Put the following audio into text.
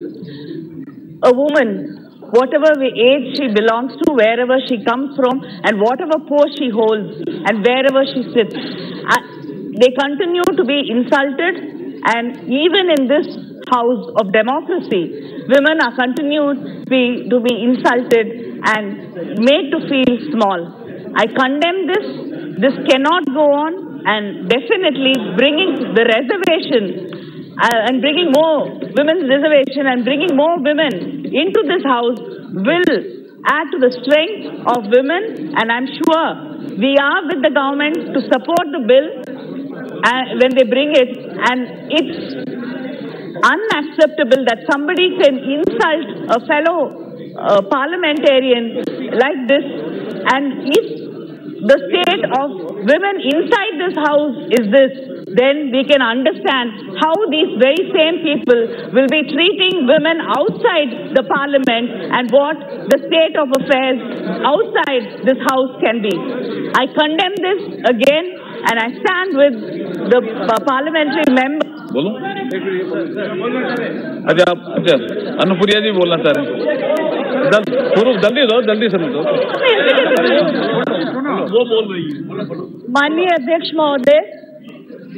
a woman, whatever age she belongs to, wherever she comes from, and whatever post she holds, and wherever she sits, they continue to be insulted, and even in this house of democracy, women are continued to be, to be insulted and made to feel small. I condemn this. This cannot go on, and definitely bringing the reservation and bringing more women's reservation and bringing more women into this house will add to the strength of women. And i'm sure we are with the government to support the bill uh, when they bring it. And it's unacceptable that somebody can insult a fellow uh, parliamentarian like this. And if the state of women inside this house is this, then we can understand how these very same people will be treating women outside the parliament and what the state of affairs outside this house can be. I condemn this again and I stand with the uh, parliamentary member. बोलो अच्छा आप अच्छा अनुप्रिया जी बोलना चाह रहे हैं जल, शुरू जल्दी दो जल्दी सुनो दो वो बोल रही है माननीय अध्यक्ष महोदय